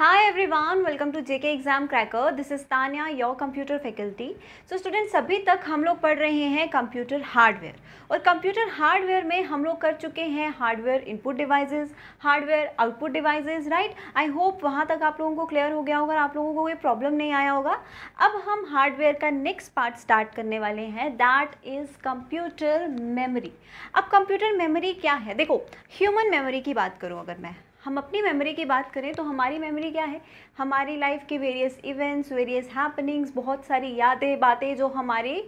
Hi everyone, welcome to JK Exam Cracker. This is Tanya, your computer faculty. So students अभी तक हम लोग पढ़ रहे हैं कंप्यूटर हार्डवेयर और कंप्यूटर हार्डवेयर में हम लोग कर चुके हैं hardware input devices hardware output devices right I hope वहाँ तक आप लोगों को क्लियर हो गया होगा आप लोगों को कोई प्रॉब्लम नहीं आया होगा. अब हम हार्डवेयर का नेक्स्ट पार्ट स्टार्ट करने वाले हैं. दैट इज़ कंप्यूटर मेमोरी अब कंप्यूटर मेमोरी क्या है? देखो ह्यूमन मेमोरी की बात करूँ अगर मैं. हम अपनी मेमोरी की बात करें तो हमारी मेमोरी क्या है? हमारी लाइफ के वेरियस इवेंट्स वेरियस हैपनिंग्स बहुत सारी यादें, बातें जो हमारी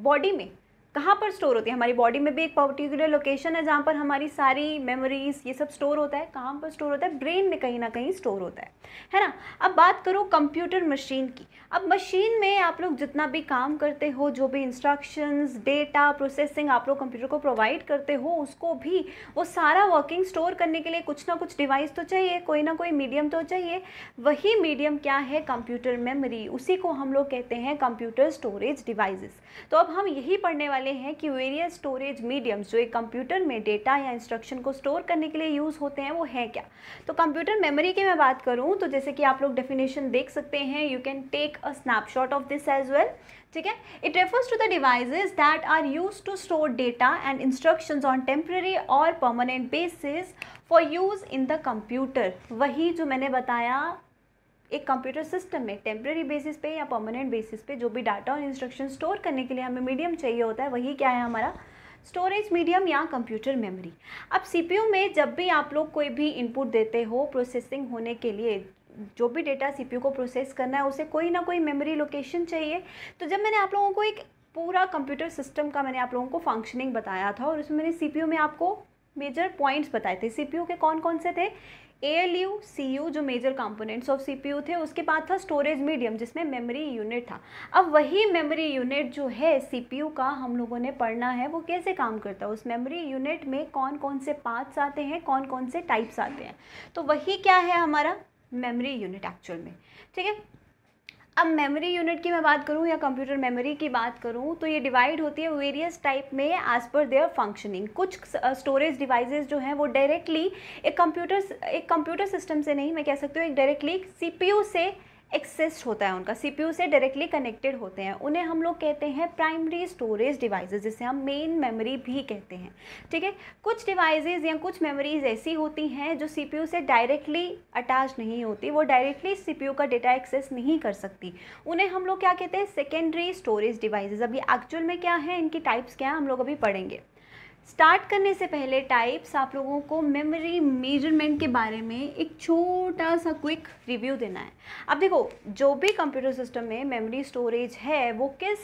बॉडी में कहाँ पर स्टोर होती है? हमारी बॉडी में भी एक पर्टिकुलर लोकेशन है जहाँ पर हमारी सारी मेमोरीज ये सब स्टोर होता है। कहाँ पर स्टोर होता है? ब्रेन में कहीं ना कहीं स्टोर होता है। है ना? अब बात करो कंप्यूटर मशीन की। अब मशीन में आप लोग जितना भी काम करते हो, जो भी इंस्ट्रक्शंस डेटा प्रोसेसिंग आप लोग कंप्यूटर को प्रोवाइड करते हो, उसको भी वो सारा वर्किंग स्टोर करने के लिए कुछ ना कुछ डिवाइस तो चाहिए, कोई ना कोई मीडियम तो चाहिए। वही मीडियम क्या है? कंप्यूटर मेमोरी उसी को हम लोग कहते हैं कंप्यूटर स्टोरेज डिवाइसेस तो अब हम यही पढ़ने वाले हैं कि वेरियस स्टोरेज मीडियम्स जो एक कंप्यूटर में डेटा या इंस्ट्रक्शन को स्टोर करने के लिए यूज़ होते हैं, वो है क्या? तो कंप्यूटर मेमोरी की मैं बात करूँ तो जैसे कि आप लोग डेफिनेशन देख सकते हैं you can take a snapshot of this as well ठीक है? It refers to the devices that are use to store data and instructions on temporary और permanent basis for use in the computer वही जो मैंने बताया एक computer system में temporary basis पे या परमानेंट बेसिस पे जो भी डाटा और इंस्ट्रक्शन स्टोर करने के लिए हमें मीडियम चाहिए होता है, वही क्या है हमारा? स्टोरेज मीडियम या कंप्यूटर मेमोरी अब सीपीयू में जब भी आप लोग कोई भी इनपुट देते हो प्रोसेसिंग होने के लिए, जो भी डेटा सीपीयू को प्रोसेस करना है, उसे कोई ना कोई मेमोरी लोकेशन चाहिए। तो जब मैंने आप लोगों को एक पूरा कंप्यूटर सिस्टम का मैंने आप लोगों को फंक्शनिंग बताया था और उसमें मैंने सीपीयू में आपको मेजर पॉइंट्स बताए थे। सीपीयू के कौन कौन से थे? A L U C U जो major components of C P U थे, उसके बाद था स्टोरेज मीडियम जिसमें मेमोरी यूनिट था। अब वही मेमोरी यूनिट जो है सी पी यू का हम लोगों ने पढ़ना है, वो कैसे काम करता है? उस मेमोरी यूनिट में कौन कौन से पार्ट्स आते हैं कौन कौन से टाइप्स आते हैं? तो वही क्या है हमारा मेमोरी यूनिट एक्चुअल में। ठीक है? अब मेमोरी यूनिट की मैं बात करूँ या कंप्यूटर मेमोरी की बात करूँ तो ये डिवाइड होती है वेरियस टाइप में एज पर देयर फंक्शनिंग कुछ स्टोरेज डिवाइसेस जो हैं, वो डायरेक्टली एक कंप्यूटर एक कंप्यूटर सिस्टम से नहीं, मैं कह सकती हूँ, एक डायरेक्टली सीपीयू से एक्सेस होता है उनका सीपीयू से डायरेक्टली कनेक्टेड होते हैं। उन्हें हम लोग कहते हैं प्राइमरी स्टोरेज डिवाइसेस जिसे हम मेन मेमोरी भी कहते हैं। ठीक है? कुछ डिवाइसेस या कुछ मेमोरीज ऐसी होती हैं जो सीपीयू से डायरेक्टली अटैच नहीं होती, वो डायरेक्टली सीपीयू का डेटा एक्सेस नहीं कर सकती। उन्हें हम लोग क्या कहते हैं? सेकेंडरी स्टोरेज डिवाइसेज अभी एक्चुअल में क्या है? इनकी टाइप्स क्या है? हम लोग अभी पढ़ेंगे। स्टार्ट करने से पहले टाइप्स आप लोगों को मेमोरी मेज़रमेंट के बारे में एक छोटा सा क्विक रिव्यू देना है। अब देखो, जो भी कंप्यूटर सिस्टम में मेमोरी स्टोरेज है, वो किस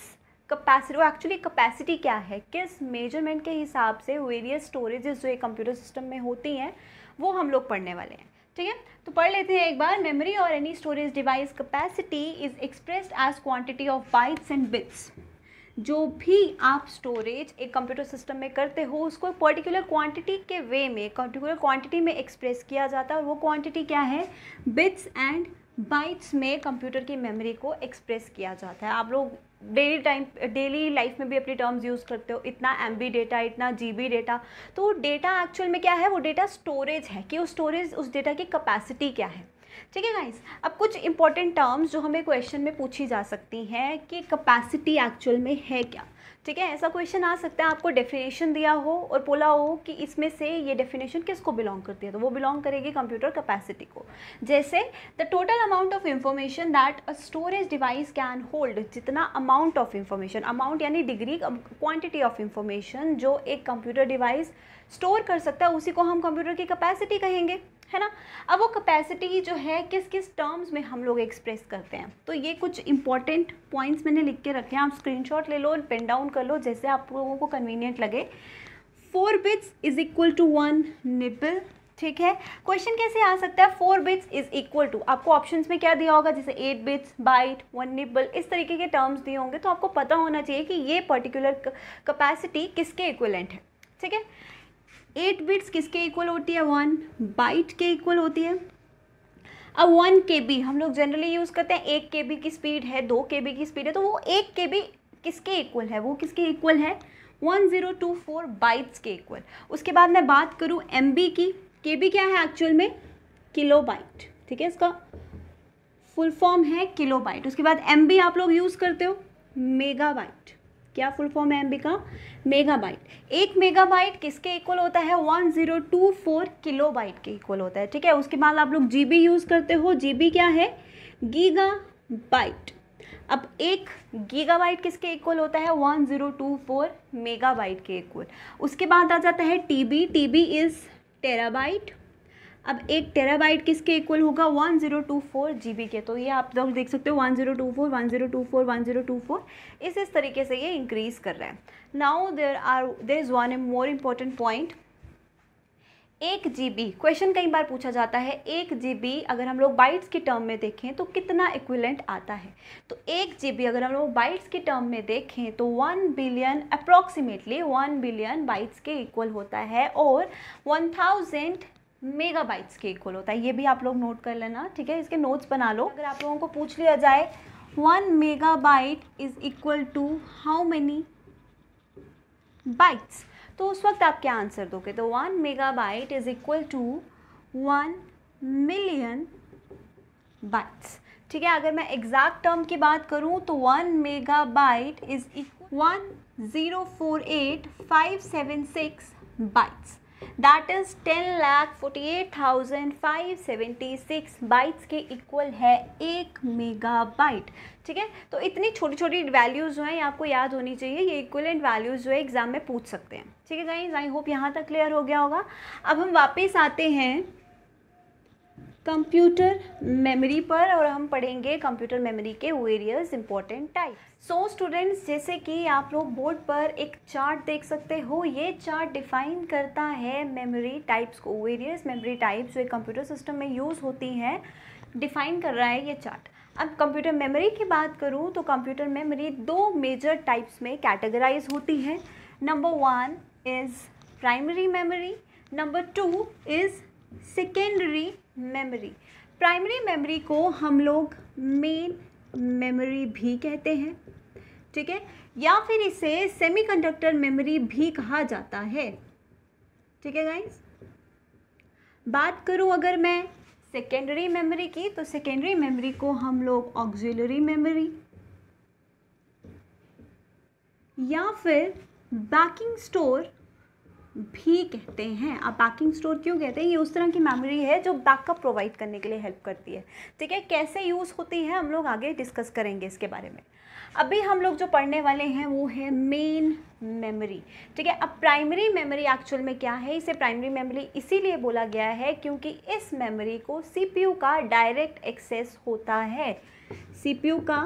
कैपेसिटी वो एक्चुअली कैपेसिटी क्या है? किस मेज़रमेंट के हिसाब से वेरियस स्टोरेजेस जो एक कंप्यूटर सिस्टम में होती हैं, वो हम लोग पढ़ने वाले हैं। ठीक है? तो पढ़ लेते हैं एक बार। मेमोरी और any storage device capacity is expressed as quantity of bytes and bits जो भी आप स्टोरेज एक कंप्यूटर सिस्टम में करते हो, उसको एक पर्टिकुलर क्वांटिटी के वे में पर्टिकुलर क्वांटिटी में एक्सप्रेस किया जाता है और वो क्वांटिटी क्या है? बिट्स एंड बाइट्स में कंप्यूटर की मेमोरी को एक्सप्रेस किया जाता है। आप लोग डेली टाइम डेली लाइफ में भी अपनी टर्म्स यूज़ करते हो। इतना एम बी डेटा इतना जी बी डेटा तो डेटा एक्चुअल में क्या है? वो डेटा स्टोरेज है कि उस स्टोरेज उस डेटा की कैपेसिटी क्या है? ठीक है गाइस अब कुछ इंपॉर्टेंट टर्म्स जो हमें क्वेश्चन में पूछी जा सकती हैं कि कैपेसिटी एक्चुअल में है क्या। ठीक है? ऐसा क्वेश्चन आ सकता है, आपको डेफिनेशन दिया हो और बोला हो कि इसमें से ये डेफिनेशन किसको बिलोंग करती है तो वो बिलोंग करेगी कंप्यूटर कैपेसिटी को। जैसे the total amount of information that a storage device can hold जितना अमाउंट ऑफ़ इंफॉर्मेशन अमाउंट यानी डिग्री क्वांटिटी ऑफ़ इंफॉर्मेशन जो एक कंप्यूटर डिवाइस स्टोर कर सकता है, उसी को हम कंप्यूटर की कैपेसिटी कहेंगे। है ना? अब वो कैपेसिटी जो है, किस किस टर्म्स में हम लोग एक्सप्रेस करते हैं? तो ये कुछ इंपॉर्टेंट पॉइंट्स मैंने लिख के रखे हैं। आप स्क्रीनशॉट ले लो पेन डाउन कर लो, जैसे आप लोगों को कन्वीनियंट लगे। Four bits is equal to one nibble ठीक है? क्वेश्चन कैसे आ सकता है? Four bits is equal to आपको ऑप्शंस में क्या दिया होगा? जैसे eight bits byte one nibble इस तरीके के टर्म्स दिए होंगे। तो आपको पता होना चाहिए कि ये पर्टिकुलर कैपेसिटी किसके इक्वलेंट है? ठीक है? एट बिट्स किसके इक्वल होती है? वन बाइट के इक्वल होती है। अब वन के बी, हम लोग जनरली यूज़ करते हैं एक के बी की स्पीड है, दो के बी की स्पीड है तो वो एक के बी किसके इक्वल है? वो किसके इक्वल है? One zero two four bytes के इक्वल उसके बाद मैं बात करूँ एम बी की। के बी क्या है एक्चुअल में? किलो बाइट ठीक है, इसका फुल फॉर्म है किलो बाइट उसके बाद एम बी आप लोग यूज़ करते हो मेगा बाइट क्या फुल फॉर्म है एमबी का मेगाबाइट एक मेगाबाइट किसके इक्वल होता है? One zero two four kilobyte के इक्वल होता है, ठीक है? उसके बाद आप लोग जीबी यूज़ करते हो। जीबी क्या है? गीगा बाइट अब एक गीगाबाइट किसके इक्वल होता है? One zero two four megabyte के इक्वल उसके बाद आ जाता है T B T B is terabyte अब एक टेराबाइट किसके इक्वल होगा? One zero two four G B के। तो ये आप लोग देख सकते हो one zero two four one zero two four one zero two four इस इस तरीके से ये इंक्रीज कर रहा है। Now there are there is one a more important point एक जी बी क्वेश्चन कई बार पूछा जाता है, एक जी बी अगर हम लोग बाइट्स के टर्म में देखें तो कितना इक्विलेंट आता है? तो एक जी अगर हम लोग बाइट्स के टर्म में देखें तो one billion approximately one billion bytes के इक्वल होता है और वन थाउज़ेंड मेगाबाइट्स के इक्वल होता है। ये भी आप लोग नोट कर लेना, ठीक है? इसके नोट्स बना लो। अगर आप लोगों को पूछ लिया जाए one megabyte is equal to how many bytes तो उस वक्त आप क्या आंसर दोगे? तो one megabyte is equal to one million bytes ठीक है? अगर मैं एग्जैक्ट टर्म की बात करूँ तो one megabyte is equal one zero four eight five seven six bytes that is ten lakh forty eight thousand five seventy six bytes के equal है एक मेगा बाइट ठीक है? तो इतनी छोटी छोटी वैल्यूज़ जो हैं आपको याद होनी चाहिए। ये इक्वलेंट वैल्यूज़ जो है एग्ज़ाम में पूछ सकते हैं। ठीक है गाइज़ आई होप यहाँ तक क्लियर हो गया होगा। अब हम वापस आते हैं। कंप्यूटर मेमोरी पर और हम पढ़ेंगे कंप्यूटर मेमोरी के various important type so students जैसे कि आप लोग बोर्ड पर एक चार्ट देख सकते हो, ये चार्ट डिफाइन करता है मेमोरी टाइप्स को वेरियस मेमोरी टाइप्स जो कंप्यूटर सिस्टम में यूज़ होती हैं डिफाइन कर रहा है ये चार्ट अब कंप्यूटर मेमोरी की बात करूँ तो कंप्यूटर मेमोरी दो मेजर टाइप्स में कैटेगराइज होती है. Number one is primary memory number two is secondary memory primary memory को हम लोग मेन मेमोरी भी कहते हैं, ठीक है? या फिर इसे सेमीकंडक्टर मेमोरी भी कहा जाता है, ठीक है गाइस बात करूँ अगर मैं सेकेंडरी मेमोरी की तो सेकेंडरी मेमोरी को हम लोग ऑक्सिलरी मेमोरी या फिर बैकिंग स्टोर भी कहते हैं। आप बैकिंग स्टोर क्यों कहते हैं? ये उस तरह की मेमोरी है जो बैकअप प्रोवाइड करने के लिए हेल्प करती है। ठीक है? कैसे यूज़ होती है? हम लोग आगे डिस्कस करेंगे इसके बारे में। अभी हम लोग जो पढ़ने वाले हैं वो है मेन मेमोरी ठीक है? अब प्राइमरी मेमोरी एक्चुअल में क्या है? इसे प्राइमरी मेमोरी इसीलिए बोला गया है क्योंकि इस मेमोरी को सीपीयू का डायरेक्ट एक्सेस होता है। सीपीयू का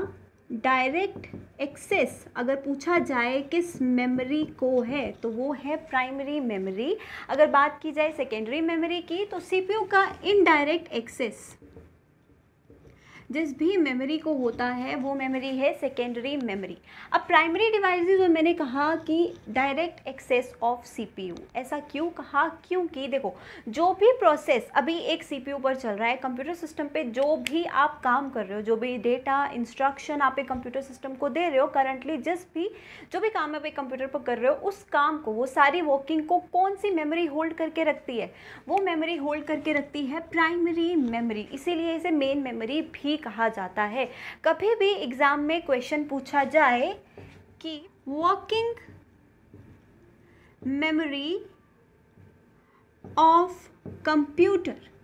डायरेक्ट एक्सेस अगर पूछा जाए किस मेमोरी को है तो वो है प्राइमरी मेमोरी। अगर बात की जाए सेकेंडरी मेमोरी की तो सीपीयू का इनडायरेक्ट एक्सेस जिस भी मेमोरी को होता है, वो मेमोरी है सेकेंडरी मेमोरी अब प्राइमरी डिवाइसेस में मैंने कहा कि डायरेक्ट एक्सेस ऑफ़ सीपीयू ऐसा क्यों कहा? क्योंकि देखो, जो भी प्रोसेस अभी एक सीपीयू पर चल रहा है कंप्यूटर सिस्टम पे जो भी आप काम कर रहे हो, जो भी डेटा इंस्ट्रक्शन आप एक कंप्यूटर सिस्टम को दे रहे हो करंटली जिस भी, जो भी काम आप एक कंप्यूटर पर कर रहे हो, उस काम को, वो सारी वर्किंग को कौन सी मेमोरी होल्ड करके रखती है? वो मेमोरी होल्ड करके रखती है प्राइमरी मेमोरी इसीलिए इसे मेन मेमोरी भी भी कहा जाता है। कभी भी एग्ज़ाम में क्वेश्चन पूछा जाए कि वर्किंग मेमोरी ऑफ़ कंप्यूटर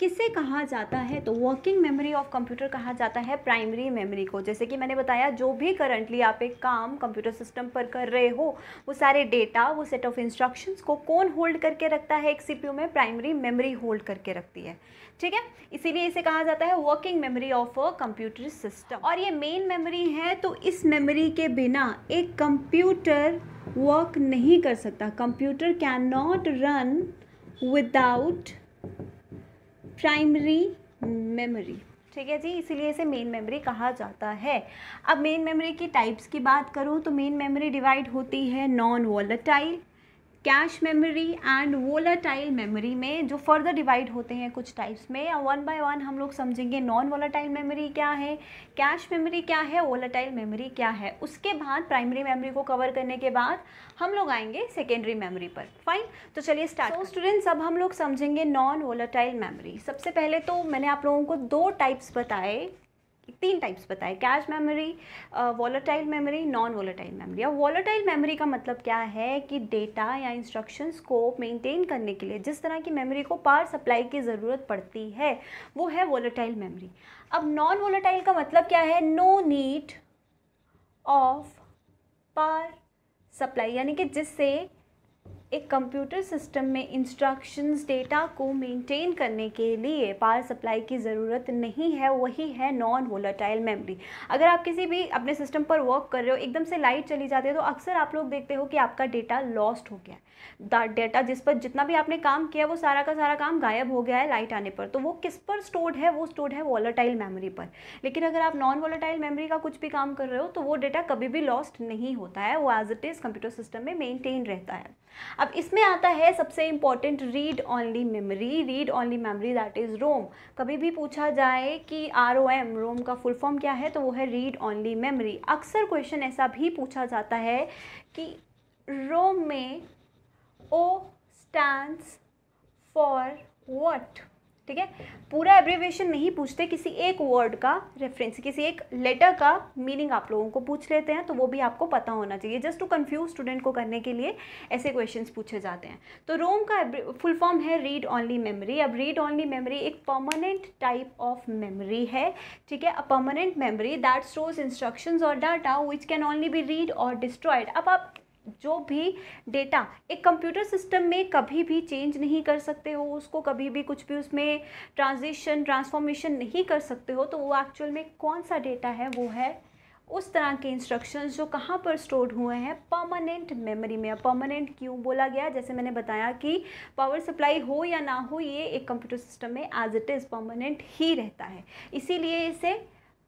किसे कहा जाता है? तो वर्किंग मेमोरी ऑफ़ कंप्यूटर कहा जाता है प्राइमरी मेमोरी को। जैसे कि मैंने बताया, जो भी करंटली आप एक काम कंप्यूटर सिस्टम पर कर रहे हो, वो सारे डेटा वो सेट ऑफ़ इंस्ट्रक्शंस को कौन होल्ड करके रखता है एक सीपीयू में? प्राइमरी मेमोरी होल्ड करके रखती है। ठीक है? इसीलिए इसे कहा जाता है working memory of a computer system और ये मेन मेमोरी है तो इस मेमोरी के बिना एक कंप्यूटर वर्क नहीं कर सकता। Computer can not run without primary memory ठीक है जी, इसीलिए इसे मेन मेमोरी कहा जाता है। अब मेन मेमोरी की टाइप्स की बात करूँ तो मेन मेमोरी डिवाइड होती है non volatile cache memory and volatile memory में जो फर्दर डिवाइड होते हैं कुछ टाइप्स में वन बाय वन हम लोग समझेंगे नॉन वोलाटाइल मेमोरी क्या है कैश मेमोरी क्या है वोलाटाइल मेमोरी क्या है। उसके बाद प्राइमरी मेमोरी को कवर करने के बाद हम लोग आएँगे सेकेंडरी मेमोरी पर। फाइन तो चलिए स्टार्ट so, स्टूडेंट्स अब हम लोग समझेंगे नॉन वोलाटाइल मेमोरी सबसे पहले तो मैंने आप लोगों को दो टाइप्स बताए। तीन टाइप्स बताए। Cache memory volatile memory non volatile memory अब वॉलेटाइल मेमोरी का मतलब क्या है कि डेटा या इंस्ट्रक्शंस को मेंटेन करने के लिए जिस तरह की मेमोरी को पावर सप्लाई की ज़रूरत पड़ती है, वो है वॉलेटाइल मेमोरी अब नॉन वॉलेटाइल का मतलब क्या है? No need of power supply यानी कि जिससे एक कंप्यूटर सिस्टम में इंस्ट्रक्शंस डेटा को मेंटेन करने के लिए पावर सप्लाई की ज़रूरत नहीं है, वही है नॉन वोलाटाइल मेमोरी अगर आप किसी भी अपने सिस्टम पर वर्क कर रहे हो, एकदम से लाइट चली जाती है तो अक्सर आप लोग देखते हो कि आपका डेटा लॉस्ट हो गया है। डेटा जिस पर जितना भी आपने काम किया, वो सारा का सारा काम गायब हो गया है लाइट आने पर। तो वो किस पर स्टोर्ड है, वो स्टोर्ड है वॉलेटाइल मेमोरी पर। लेकिन अगर आप नॉन वॉलेटाइल मेमोरी का कुछ भी काम कर रहे हो तो वो डेटा कभी भी लॉस्ट नहीं होता है, वो as it is computer system में मेनटेन रहता है। अब इसमें आता है सबसे important read only memory read only memory that is ROM कभी भी पूछा जाए कि आर ओ एम रोम का फुल फॉर्म क्या है तो वो है रीड ऑनली मेमोरी अक्सर क्वेश्चन ऐसा भी पूछा जाता है कि रोम में ओ स्टैंड फॉर वॉट ठीक है? पूरा एब्रीवेशन नहीं पूछते, किसी एक वर्ड का रेफरेंस किसी एक लेटर का मीनिंग आप लोगों को पूछ लेते हैं तो वो भी आपको पता होना चाहिए। जस्ट टू कंफ्यूज स्टूडेंट को करने के लिए ऐसे क्वेश्चंस पूछे जाते हैं। तो रोम का फुल फॉर्म है रीड ऑनली मेमोरी अब रीड ऑनली मेमोरी एक परमानेंट टाइप ऑफ़ मेमोरी है, ठीक है? A permanent memory that stores instructions और data which can only be read और डिस्ट्रॉयड अब आप जो भी डेटा एक कंप्यूटर सिस्टम में कभी भी चेंज नहीं कर सकते हो, उसको कभी भी कुछ भी उसमें ट्रांजिशन ट्रांसफॉर्मेशन नहीं कर सकते हो तो वो एक्चुअल में कौन सा डेटा है, वो है उस तरह के इंस्ट्रक्शंस जो कहाँ पर स्टोर्ड हुए हैं परमानेंट मेमोरी में। परमानेंट क्यों बोला गया? जैसे मैंने बताया कि पावर सप्लाई हो या ना हो, ये एक कंप्यूटर सिस्टम में एज इट इज़ परमानेंट ही रहता है। इसीलिए इसे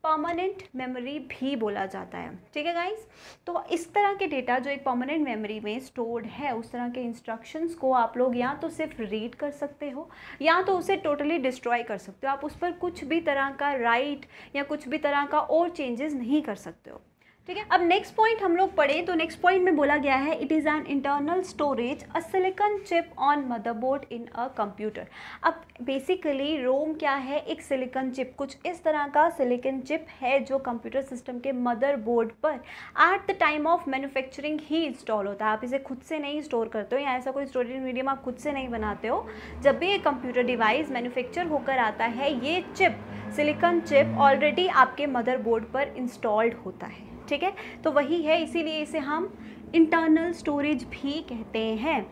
परमानेंट मेमोरी भी बोला जाता है। ठीक है गाइस तो इस तरह के डेटा जो एक परमानेंट मेमोरी में स्टोर्ड है, उस तरह के इंस्ट्रक्शंस को आप लोग या तो सिर्फ़ रीड कर सकते हो, या तो उसे टोटली डिस्ट्रॉय कर सकते हो। आप उस पर कुछ भी तरह का राइट या कुछ भी तरह का और चेंजेस नहीं कर सकते हो। ठीक है? अब नेक्स्ट पॉइंट हम लोग पढ़े तो नेक्स्ट पॉइंट में बोला गया है it is an internal storage a silicon chip on motherboard in a computer अब बेसिकली रोम क्या है? एक सिलिकन चिप कुछ इस तरह का सिलिकन चिप है जो कंप्यूटर सिस्टम के मदरबोर्ड पर at the time of manufacturing he install होता है। आप इसे खुद से नहीं स्टोर करते हो या ऐसा कोई स्टोरेज मीडियम आप खुद से नहीं बनाते हो। जब भी ये कंप्यूटर डिवाइस मैन्युफैक्चर होकर आता है, ये चिप सिलिकन चिप ऑलरेडी आपके मदरबोर्ड पर इंस्टॉल्ड होता है। ठीक है? तो वही है, इसीलिए इसे हम इंटरनल स्टोरेज भी कहते हैं।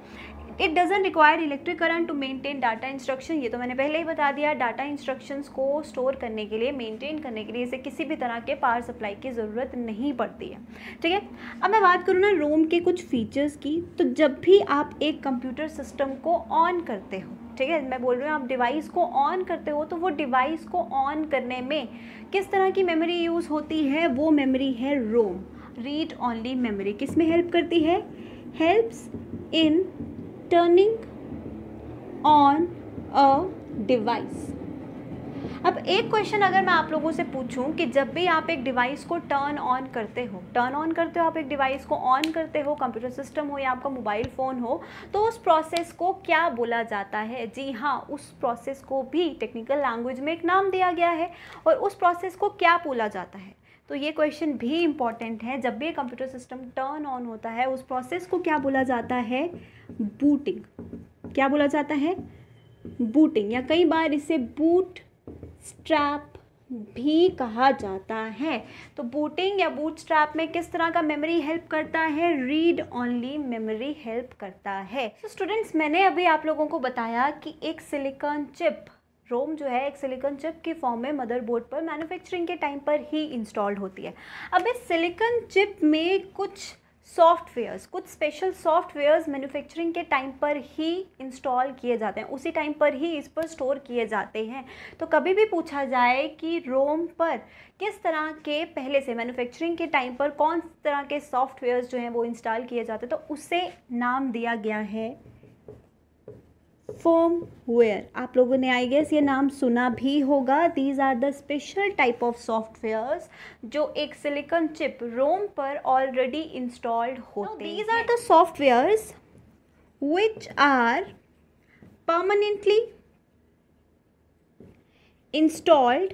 It doesn't require electric current to maintain data instruction ये तो मैंने पहले ही बता दिया। डाटा इंस्ट्रक्शंस को स्टोर करने के लिए मेंटेन करने के लिए इसे किसी भी तरह के पावर सप्लाई की ज़रूरत नहीं पड़ती है। ठीक है? अब मैं बात करूँ ना रोम के कुछ फीचर्स की तो जब भी आप एक कंप्यूटर सिस्टम को ऑन करते हो ठीक है, मैं बोल रही हूँ, आप डिवाइस को ऑन करते हो तो वो डिवाइस को ऑन करने में किस तरह की मेमोरी यूज़ होती है? वो मेमोरी है रोम रीड ऑनली मेमोरी किसमें हेल्प करती है? Helps in turning on a device अब एक क्वेश्चन अगर मैं आप लोगों से पूछूँ कि जब भी आप एक डिवाइस को टर्न ऑन करते हो टर्न ऑन करते हो आप एक डिवाइस को ऑन करते हो कंप्यूटर सिस्टम हो या आपका मोबाइल फ़ोन हो तो उस प्रोसेस को क्या बोला जाता है? जी हाँ उस प्रोसेस को भी टेक्निकल लैंग्वेज में एक नाम दिया गया है और उस प्रोसेस को क्या बोला जाता है? तो ये क्वेश्चन भी इंपॉर्टेंट है। जब भी कंप्यूटर सिस्टम टर्न ऑन होता है, उस प्रोसेस को क्या बोला जाता है? बूटिंग क्या बोला जाता है? बूटिंग या कई बार इसे बूट स्ट्रैप भी कहा जाता है। तो बूटिंग या बूट स्ट्रैप में किस तरह का मेमोरी हेल्प करता है? रीड ओनली मेमोरी हेल्प करता है। तो स्टूडेंट्स मैंने अभी आप लोगों को बताया कि एक सिलिकॉन चिप रोम जो है, एक सिलिकॉन चिप के फॉर्म में मदरबोर्ड पर मैन्युफैक्चरिंग के टाइम पर ही इंस्टॉल्ड होती है। अब इस सिलिकॉन चिप में कुछ सॉफ्टवेयर्स, कुछ स्पेशल सॉफ्टवेयर्स मैन्युफैक्चरिंग के टाइम पर ही इंस्टॉल किए जाते हैं। उसी टाइम पर ही इस पर स्टोर किए जाते हैं। तो कभी भी पूछा जाए कि रोम पर किस तरह के पहले से मैन्युफैक्चरिंग के टाइम पर कौन तरह के सॉफ्टवेयर्स जो हैं वो इंस्टॉल किए जाते हैं तो उसे नाम दिया गया है वेयर आप लोगों ने आई गेस ये नाम सुना भी होगा। These are the special type of softwares जो एक सिलिकॉन चिप रोम पर ऑलरेडी इंस्टॉल्ड होते these are the softwares which are permanently installed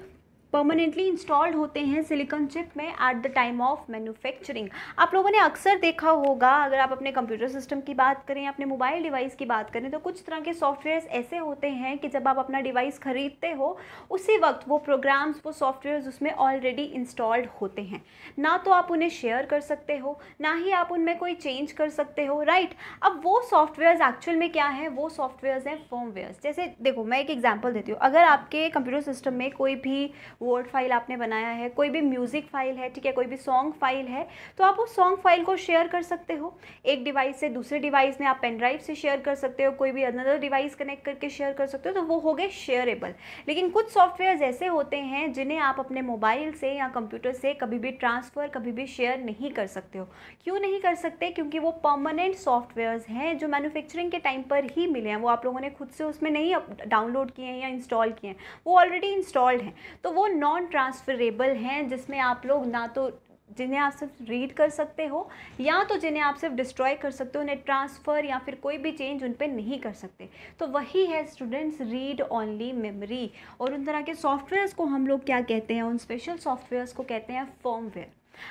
permanently installed होते हैं सिलिकॉन चिप में at the time of manufacturing आप लोगों ने अक्सर देखा होगा, अगर आप अपने कंप्यूटर सिस्टम की बात करें, अपने मोबाइल डिवाइस की बात करें तो कुछ तरह के सॉफ्टवेयर्स ऐसे होते हैं कि जब आप अपना डिवाइस ख़रीदते हो, उसी वक्त वो प्रोग्राम्स वो सॉफ्टवेयर उसमें ऑलरेडी इंस्टॉल्ड होते हैं। ना तो आप उन्हें शेयर कर सकते हो, ना ही आप उनमें कोई चेंज कर सकते हो राइट अब वो सॉफ्टवेयर एक्चुअल में क्या है? वो सॉफ्टवेयर हैं फॉर्मवेयर्स जैसे देखो, मैं एक एग्ज़ाम्पल देती हूँ। अगर आपके कंप्यूटर सिस्टम में कोई भी वर्ड फ़ाइल आपने बनाया है, कोई भी म्यूज़िक फ़ाइल है, ठीक है, कोई भी सॉन्ग फ़ाइल है तो आप उस सॉन्ग फ़ाइल को शेयर कर सकते हो। एक डिवाइस से दूसरे डिवाइस में आप पेन ड्राइव से शेयर कर सकते हो, कोई भी अनदर डिवाइस कनेक्ट करके शेयर कर सकते हो तो वो हो गए शेयरेबल लेकिन कुछ सॉफ्टवेयर ऐसे होते हैं, जिन्हें आप अपने मोबाइल से या कंप्यूटर से कभी भी ट्रांसफ़र कभी भी शेयर नहीं कर सकते हो। क्यों नहीं कर सकते? क्योंकि वो परमानेंट सॉफ्टवेयर्स हैं, जो मैन्युफैक्चरिंग के टाइम पर ही मिले हैं। वो आप लोगों ने खुद से उसमें नहीं डाउनलोड किए हैं या इंस्टॉल किए हैं। वो ऑलरेडी इंस्टॉल्ड हैं। तो वो नॉन ट्रांसफरेबल हैं, जिसमें आप लोग ना तो जिन्हें आप सिर्फ़ रीड कर सकते हो, या तो जिन्हें आप सिर्फ़ डिस्ट्रॉय कर सकते हो, उन्हें ट्रांसफ़र या फिर कोई भी चेंज उन पर नहीं कर सकते। तो वही है स्टूडेंट्स रीड ओनली मेमोरी और उन तरह के सॉफ्टवेयर्स को हम लोग क्या कहते हैं? उन स्पेशल सॉफ्टवेयर्स को कहते हैं फॉर्मवेयर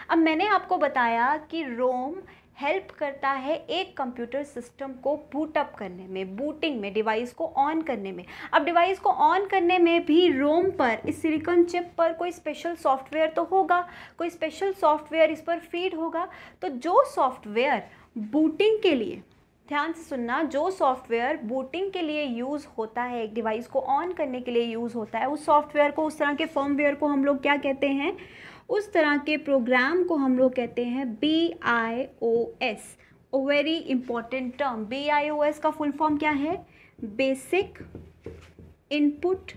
अब मैंने आपको बताया कि रोम हेल्प करता है एक कंप्यूटर सिस्टम को बूटअप करने में बूटिंग में डिवाइस को ऑन करने में। अब डिवाइस को ऑन करने में भी रोम पर, इस सिलिकॉन चिप पर कोई स्पेशल सॉफ्टवेयर तो होगा, कोई स्पेशल सॉफ्टवेयर इस पर फ़ीड होगा। तो जो सॉफ्टवेयर बूटिंग के लिए, ध्यान से सुनना, जो सॉफ्टवेयर बूटिंग के लिए यूज़ होता है, एक डिवाइस को ऑन करने के लिए यूज़ होता है, उस सॉफ्टवेयर को, उस तरह के फॉर्मवेयर को हम लोग क्या कहते हैं? उस तरह के प्रोग्राम को हम लोग कहते हैं B I O S oh very important term B I O S का फुल फॉर्म क्या है? बेसिक इनपुट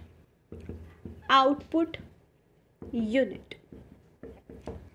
आउटपुट यूनिट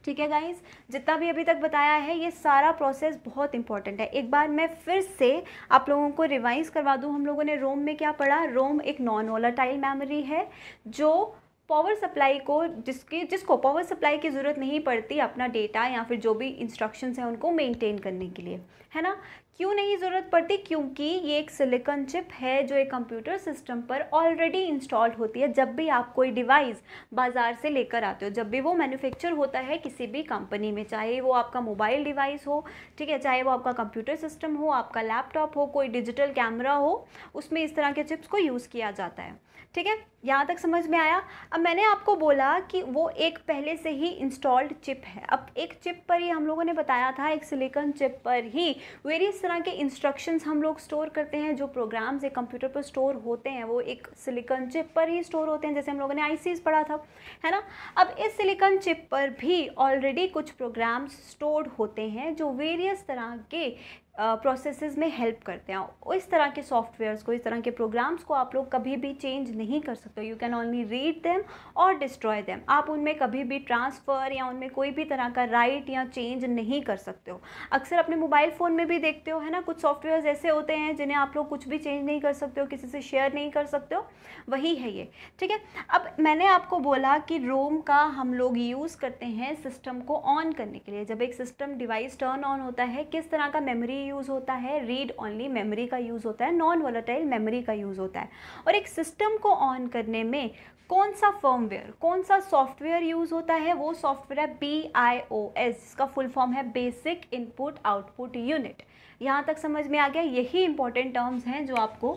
ठीक है गाइज़ जितना भी अभी तक बताया है, ये सारा प्रोसेस बहुत इंपॉर्टेंट है। एक बार मैं फिर से आप लोगों को रिवाइज करवा दूँ। हम लोगों ने रोम में क्या पढ़ा? रोम एक नॉन वोलाटाइल मेमोरी है, जो पावर सप्लाई को जिसकी, जिसको पावर सप्लाई की ज़रूरत नहीं पड़ती अपना डेटा या फिर जो भी इंस्ट्रक्शंस हैं उनको मेंटेन करने के लिए, है ना? क्यों नहीं ज़रूरत पड़ती? क्योंकि ये एक सिलिकॉन चिप है जो एक कंप्यूटर सिस्टम पर ऑलरेडी इंस्टॉल्ड होती है। जब भी आप कोई डिवाइस बाज़ार से लेकर आते हो, जब भी वो मैन्युफैक्चर होता है किसी भी कंपनी में, चाहे वो आपका मोबाइल डिवाइस हो, ठीक है? चाहे वो आपका कंप्यूटर सिस्टम हो, आपका लैपटॉप हो, कोई डिजिटल कैमरा हो, उसमें इस तरह के चिप्स को यूज़ किया जाता है। ठीक है? यहाँ तक समझ में आया? अब मैंने आपको बोला कि वो एक पहले से ही इंस्टॉल्ड चिप है। अब एक चिप पर ही हम लोगों ने बताया था, एक सिलिकॉन चिप पर ही वेरियस तरह के इंस्ट्रक्शंस हम लोग स्टोर करते हैं, जो प्रोग्राम्स एक कंप्यूटर पर स्टोर होते हैं, वो एक सिलिकॉन चिप पर ही स्टोर होते हैं, जैसे हम लोगों ने आई पढ़ा था, है ना? अब इस सिलिकॉन चिप पर भी ऑलरेडी कुछ प्रोग्राम्स स्टोर्ड होते हैं, जो वेरियस तरह के प्रोसेसेस में हेल्प करते हैं। इस तरह के सॉफ्टवेयर्स को, इस तरह के प्रोग्राम्स को आप लोग कभी भी चेंज नहीं कर सकते। You can only read them और डिस्ट्रॉय देम आप उनमें कभी भी ट्रांसफ़र या उनमें कोई भी तरह का राइट या चेंज नहीं कर सकते हो। अक्सर अपने मोबाइल फ़ोन में भी देखते हो, है ना? कुछ सॉफ्टवेयर ऐसे होते हैं जिन्हें आप लोग कुछ भी चेंज नहीं कर सकते हो, किसी से शेयर नहीं कर सकते हो। वही है ये। ठीक है? अब मैंने आपको बोला कि रोम का हम लोग यूज़ करते हैं सिस्टम को ऑन करने के लिए। जब एक सिस्टम डिवाइस टर्न ऑन होता है, किस तरह का मेमोरी यूज़ होता है रीड ओनली मेमोरी का यूज़ होता है नॉन वोलाटाइल मेमोरी का यूज़ होता है। और एक सिस्टम को ऑन करने में कौन सा फर्मवेयर कौन सा सॉफ्टवेयर यूज़ होता है, वो सॉफ्टवेयर है बी आई ओ एस जिसका फुल फॉर्म है बेसिक इनपुट आउटपुट यूनिट यहाँ तक समझ में आ गया, यही इंपॉर्टेंट टर्म्स हैं जो आपको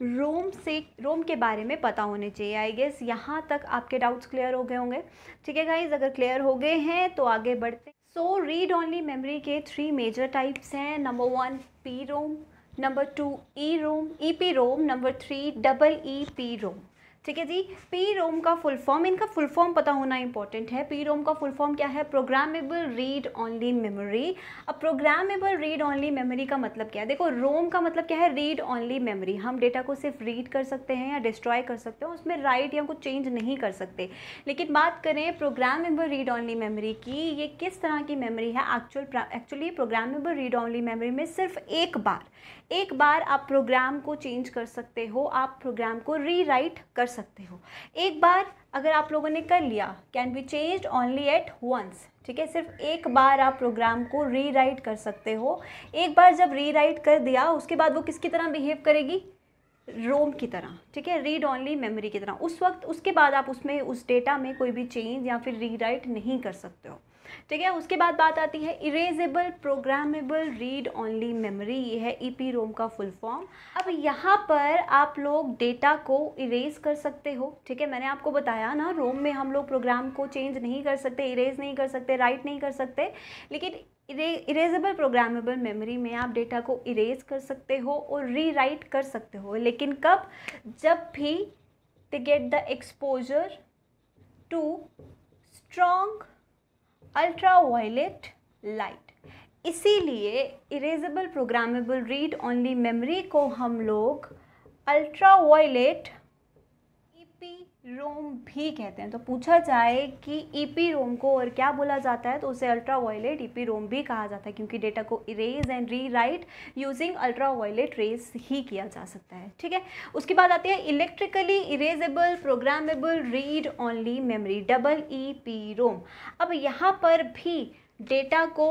रोम से, रोम के बारे में पता होने चाहिए आई गेस यहाँ तक आपके डाउट्स क्लियर हो गए होंगे। ठीक है गाइज़ अगर क्लियर हो गए हैं तो आगे बढ़ते सो रीड ऑनली मेमोरी के थ्री मेजर टाइप्स हैं. Number one P ROM number two E ROM E P ROM number three double E P ROM ठीक है जी? पी रोम का फुल फॉर्म इनका फुल फॉर्म पता होना इंपॉर्टेंट है। पी रोम का फुल फॉर्म क्या है? प्रोग्रामेबल रीड ऑनली मेमोरी अब प्रोग्रामेबल रीड ऑनली मेमोरी का मतलब क्या है? देखो रोम का मतलब क्या है? रीड ऑनली मेमोरी हम डेटा को सिर्फ़ रीड कर सकते हैं या डिस्ट्रॉय कर सकते हैं, उसमें राइट या कुछ चेंज नहीं कर सकते। लेकिन बात करें प्रोग्रामेबल रीड ऑनली मेमोरी की, ये किस तरह की मेमोरी है? Actual actually programmable read only memory में सिर्फ़ एक बार। एक बार आप प्रोग्राम को चेंज कर सकते हो, आप प्रोग्राम को री राइट कर सकते हो। एक बार अगर आप लोगों ने कर लिया can be change only at once ठीक है? सिर्फ़ एक बार आप प्रोग्राम को री राइट कर सकते हो। एक बार जब री राइट कर दिया, उसके बाद वो किसकी तरह बिहेव करेगी? रोम की तरह, ठीक है? रीड ऑनली मेमोरी की तरह। उस वक्त, उसके बाद आप उसमें, उस डेटा में कोई भी चेंज या फिर री राइट नहीं कर सकते हो। ठीक है, उसके बाद बात आती है erasable programmable read only memory ये है ई पी रोम का फुल फॉर्म अब यहाँ पर आप लोग डेटा को इरेज कर सकते हो, ठीक है, मैंने आपको बताया ना रोम में हम लोग प्रोग्राम को चेंज नहीं कर सकते इरेज नहीं कर सकते राइट नहीं कर सकते, लेकिन इरेजेबल प्रोग्रामेबल मेमोरी में आप डेटा को इरेज कर सकते हो और री राइट कर सकते हो। लेकिन कब? जब भी they get the exposure to strong ultra violet light इसीलिए erasable programmable read only memory को हम लोग अल्ट्रा वायलेट रोम भी कहते हैं। तो पूछा जाए कि ईपी रोम को और क्या बोला जाता है तो उसे अल्ट्रा वायलेट ईपी रोम भी कहा जाता है, क्योंकि डेटा को erase and rewrite using ultra violet rays ही किया जा सकता है। ठीक है? उसके बाद आती है electrically erasable programmable read only memory double E P ROM. अब यहाँ पर भी डेटा को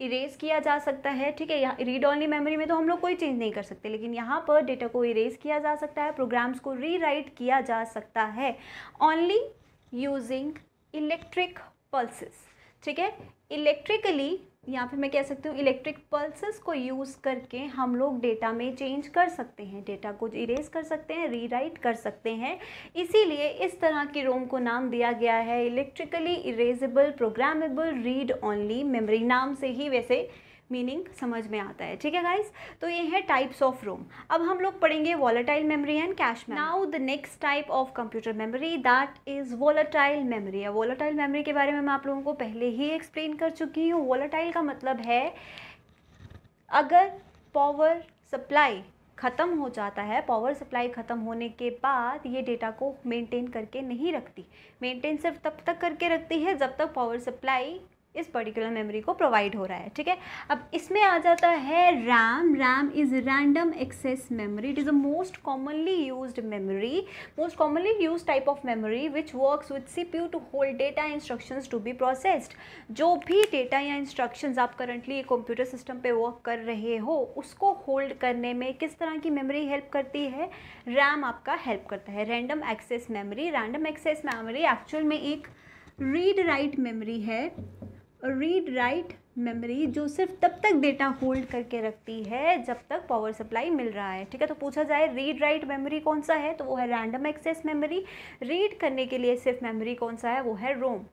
इरेज किया जा सकता है, ठीक है? यहाँ रीड ऑनली मेमोरी में तो हम लोग कोई चेंज नहीं कर सकते, लेकिन यहाँ पर डेटा को इरेज किया जा सकता है प्रोग्राम्स को रीराइट किया जा सकता है ओनली यूजिंग इलेक्ट्रिक पल्सेस ठीक है? इलेक्ट्रिकली यहाँ फिर मैं कह सकती हूँ इलेक्ट्रिक पल्सेस को यूज़ करके हम लोग डेटा में चेंज कर सकते हैं डेटा को इरेज कर सकते हैं रीराइट कर सकते हैं। इसीलिए इस तरह की रोम को नाम दिया गया है electrically erasable programmable read only memory नाम से ही वैसे मीनिंग समझ में आता है। ठीक है गाइस तो ये है टाइप्स ऑफ़ रोम अब हम लोग पढ़ेंगे volatile memory and cache memory now the next type of computer memory that is volatile memory है वॉलेटाइल मेमोरी के बारे में मैं आप लोगों को पहले ही एक्सप्लेन कर चुकी हूँ। वॉलेटाइल का मतलब है, अगर पावर सप्लाई ख़त्म हो जाता है पावर सप्लाई ख़त्म होने के बाद ये डेटा को मेंटेन करके नहीं रखती। मेंटेन सिर्फ़ तब तक करके रखती है जब तक पावर सप्लाई इस पर्टिकुलर मेमोरी को प्रोवाइड हो रहा है, ठीक है? अब इसमें आ जाता है RAM RAM is random access memory it is a most commonly use memory most commonly use type of memory which work with C P U to hold data instruction to be processed जो भी data या instruction आप currently computer system पे work कर रहे हो, उसको hold करने में किस तरह की मेमोरी हेल्प करती है? रैम आपका हेल्प करता है. Random access memory random access memory actual में एक रीड राइट मेमोरी है. रीड राइट मेमोरी जो सिर्फ़ तब तक डेटा होल्ड करके रखती है जब तक पावर सप्लाई मिल रहा है। ठीक है तो पूछा जाए रीड राइट मेमोरी कौन सा है? तो वो है रैंडम एक्सेस मेमोरी रीड करने के लिए सिर्फ़ मेमोरी कौन सा है? वो है रोम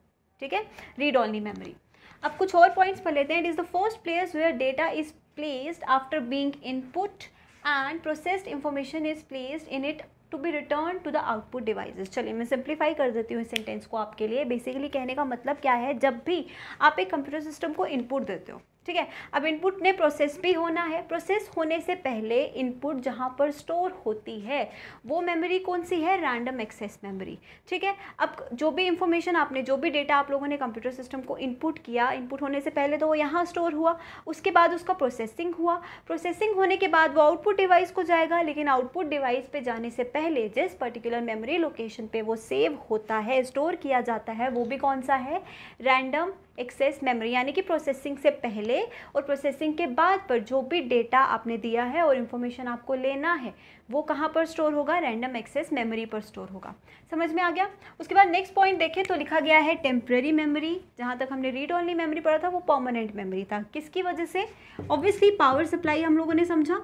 ठीक है रीड ऑनली मेमोरी अब कुछ और पॉइंट्स पढ़ लेते हैं। It is the first place where data is placed after being input and processed information is placed in it to be return to the output devices चलिए, मैं सिंप्लीफाई कर देती हूँ इस सेंटेंस को आपके लिए। बेसिकली कहने का मतलब क्या है? जब भी आप एक कंप्यूटर सिस्टम को इनपुट देते हो ठीक है? अब इनपुट ने प्रोसेस भी होना है। प्रोसेस होने से पहले इनपुट जहाँ पर स्टोर होती है, वो मेमोरी कौन सी है? रैंडम एक्सेस मेमोरी ठीक है? अब जो भी इंफॉर्मेशन आपने, जो भी डेटा आप लोगों ने कंप्यूटर सिस्टम को इनपुट किया इनपुट होने से पहले तो वो यहाँ स्टोर हुआ, उसके बाद उसका प्रोसेसिंग हुआ। प्रोसेसिंग होने के बाद वो आउटपुट डिवाइस को जाएगा, लेकिन आउटपुट डिवाइस पे जाने से पहले जिस पर्टिकुलर मेमोरी लोकेशन पे वो सेव होता है स्टोर किया जाता है, वो भी कौन सा है? रैंडम एक्सेस मेमोरी, यानी कि प्रोसेसिंग से पहले और प्रोसेसिंग के बाद पर जो भी डेटा आपने दिया है और इन्फॉर्मेशन आपको लेना है, वो कहाँ पर स्टोर होगा? रैंडम एक्सेस मेमोरी पर स्टोर होगा। समझ में आ गया? उसके बाद नेक्स्ट पॉइंट देखें तो लिखा गया है टेम्प्रेरी मेमोरी। जहाँ तक हमने रीड ऑनली मेमोरी पढ़ा था, वो परमानेंट मेमोरी था। किसकी वजह से? ऑब्वियसली पावर सप्लाई हम लोगों ने समझा।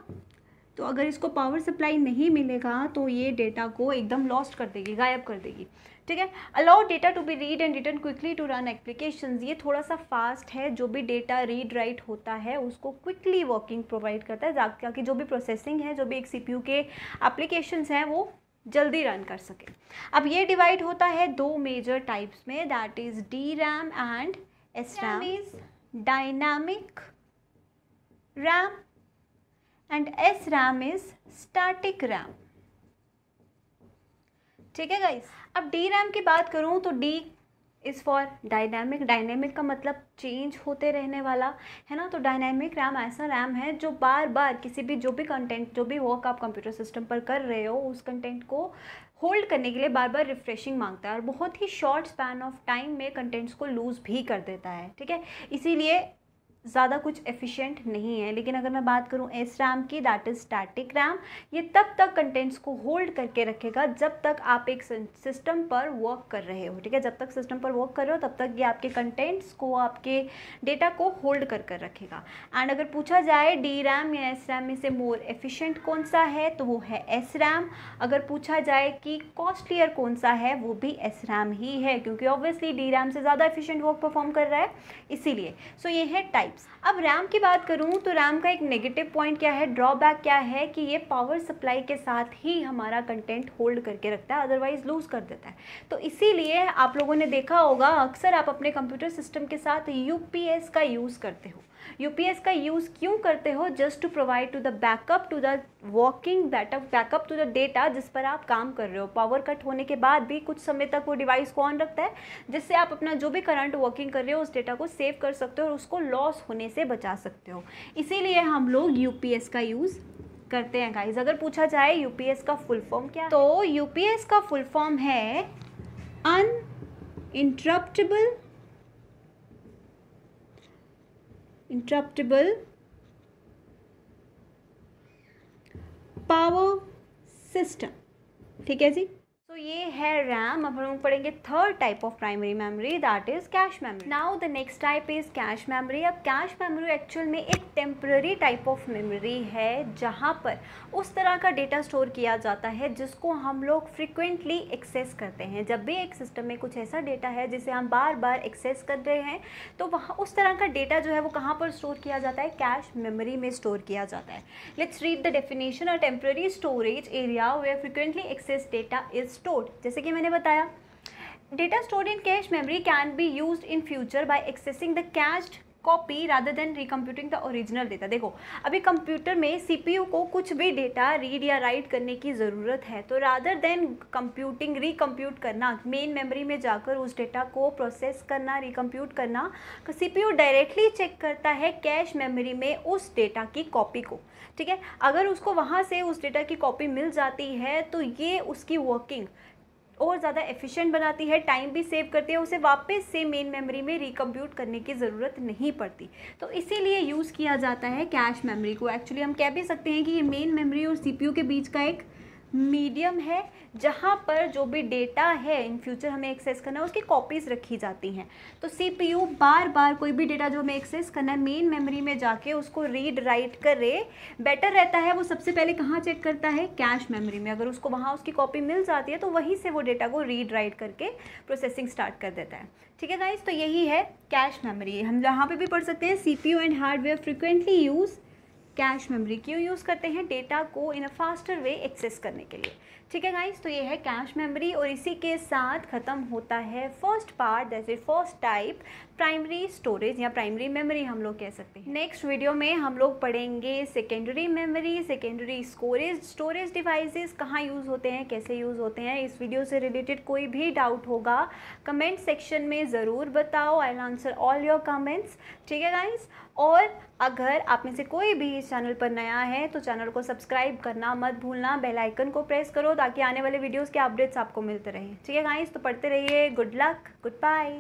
तो अगर इसको पावर सप्लाई नहीं मिलेगा तो ये डेटा को एकदम लॉस्ट कर देगी, गायब कर देगी। ठीक है? Allow data to be read and return quickly to run application ये थोड़ा सा फास्ट है जो भी डेटा रीड राइट होता है उसको क्विकली वर्किंग प्रोवाइड करता है ताकि जो भी प्रोसेसिंग है जो भी एक सीपीयू के एप्लीकेशन हैं वो जल्दी रन कर सके। अब ये डिवाइड होता है दो मेजर टाइप्स में that is D RAM and S RAM is dynamic RAM and S RAM is static RAM ठीक है गाइस अब डी रैम की बात करूँ तो D is for dynamic dynamic का मतलब चेंज होते रहने वाला, है ना? तो डायनेमिक रैम ऐसा रैम है जो बार बार किसी भी, जो भी कंटेंट जो भी वर्क आप कंप्यूटर सिस्टम पर कर रहे हो, उस कंटेंट को होल्ड करने के लिए बार बार रिफ्रेशिंग माँगता है और बहुत ही शॉर्ट स्पैन ऑफ़ टाइम में कंटेंट्स को लूज़ भी कर देता है, ठीक है? इसीलिए ज़्यादा कुछ एफिशिएंट नहीं है। लेकिन अगर मैं बात करूँ एस रैम की दैट इज़ स्टैटिक रैम ये तब तक कंटेंट्स को होल्ड करके रखेगा जब तक आप एक सिस्टम पर वर्क कर रहे हो ठीक है? जब तक सिस्टम पर वर्क कर रहे हो तब तक ये आपके कंटेंट्स को आपके डेटा को होल्ड कर कर रखेगा। एंड अगर पूछा जाए डी रैम या एस रैम में से मोर एफिशिएंट कौन सा है तो वो है एस रैम अगर पूछा जाए कि कॉस्टलियर कौन सा है वो भी एस रैम ही है क्योंकि ऑब्वियसली डी रैम से ज़्यादा एफिशिएंट वर्क परफॉर्म कर रहा है इसीलिए। सो so, ये है टाइप टाइप्स अब रैम की बात करूँ तो रैम का एक नेगेटिव पॉइंट क्या है? ड्रॉबैक क्या है कि ये पावर सप्लाई के साथ ही हमारा कंटेंट होल्ड करके रखता है अदरवाइज़ लूज़ कर देता है। तो इसीलिए आप लोगों ने देखा होगा, अक्सर आप अपने कंप्यूटर सिस्टम के साथ यूपीएस का यूज़ करते हो। यूपीएस का यूज़ क्यों करते हो? Just to provide to the backup to the working backup backup to the data जिस पर आप काम कर रहे हो। पावर कट होने के बाद भी कुछ समय तक वो डिवाइस को ऑन रखता है, जिससे आप अपना जो भी करंट वर्किंग कर रहे हो, उस डेटा को सेव कर सकते हो और उसको लॉस होने से बचा सकते हो। इसीलिए हम लोग यूपीएस का यूज़ करते हैं गाइज़ अगर पूछा जाए यूपीएस का फुल फॉर्म क्या तो यूपीएस का फुल फॉर्म है uninterruptible interruptible power system ठीक है जी तो ये है रैम अब हम लोग पढ़ेंगे third type of primary memory that is cache memory now the next type is cache memory अब कैश मेमोरी एक्चुअल में एक टेम्पररी टाइप ऑफ़ मेमोरी है, जहाँ पर उस तरह का डेटा स्टोर किया जाता है, जिसको हम लोग फ्रिक्वेंटली एक्सेस करते हैं। जब भी एक सिस्टम में कुछ ऐसा डेटा है, जिसे हम बार बार एक्सेस कर रहे हैं तो वहाँ उस तरह का डेटा जो है, वो कहाँ पर स्टोर किया जाता है? कैश मेमोरी में स्टोर किया जाता है। Let's read the definition a temporary storage area where frequently access data is stored जैसे कि मैंने बताया। Data stored in cache memory can be use in future by accessing the cached copy rather than recomputing the original data देखो, अभी computer में CPU को कुछ भी डेटा रीड या राइट करने की ज़रूरत है तो रादर देन कंप्यूटिंग रिकम्प्यूट करना मेन मेमोरी में जाकर उस डेटा को प्रोसेस करना रिकम्प्यूट करना सीपीयू डायरेक्टली चेक करता है कैश मेमोरी में उस डेटा की कॉपी को। ठीक है? अगर उसको वहाँ से उस डेटा की कॉपी मिल जाती है तो ये उसकी वर्किंग और ज़्यादा एफिशिएंट बनाती है टाइम भी सेव करती है, उसे वापस से मेन मेमोरी में रिकम्प्यूट करने की ज़रूरत नहीं पड़ती। तो इसीलिए यूज़ किया जाता है कैश मेमोरी को। एक्चुअली हम कह भी सकते हैं कि ये मेन मेमोरी और सीपीयू के बीच का एक मीडियम है, जहाँ पर जो भी डेटा है, इन फ्यूचर हमें एक्सेस करना है, उसकी कॉपीज़ रखी जाती हैं। तो सीपीयू बार बार कोई भी डेटा जो हमें एक्सेस करना है, मेन मेमोरी में जाके उसको रीड, राइट करे, बेटर रहता है, वो सबसे पहले कहाँ चेक करता है? कैश मेमोरी में। अगर उसको वहाँ उसकी कॉपी मिल जाती है तो वहीं से वो डेटा को रीड, राइट करके प्रोसेसिंग स्टार्ट कर देता है। ठीक है गाइज़ तो यही है कैश मेमोरी। हम जहाँ पर भी पढ़ सकते हैं, CPU and hardware frequently use cache memory क्यों यूज़ करते हैं डेटा को इन अ फास्टर वे एक्सेस करने के लिए? ठीक है गाइस तो ये है कैश मेमोरी और इसी के साथ ख़त्म होता है first part, that is first type, primary storage या प्राइमरी मेमोरी हम लोग कह सकते हैं। नेक्स्ट वीडियो में हम लोग पढ़ेंगे secondary memory secondary storage storage devices कहाँ यूज़ होते हैं, कैसे यूज़ होते हैं, इस वीडियो से रिलेटेड कोई भी डाउट होगा कमेंट सेक्शन में ज़रूर बताओ I'll answer all your comments ठीक है गाइज़ और अगर आप में से कोई भी इस चैनल पर नया है तो चैनल को सब्सक्राइब करना मत भूलना, बेल आइकन को प्रेस करो ताकि आने वाले वीडियोस के अपडेट्स आपको मिलते रहें। ठीक है गाइस तो पढ़ते रहिए गुड लक गुड बाय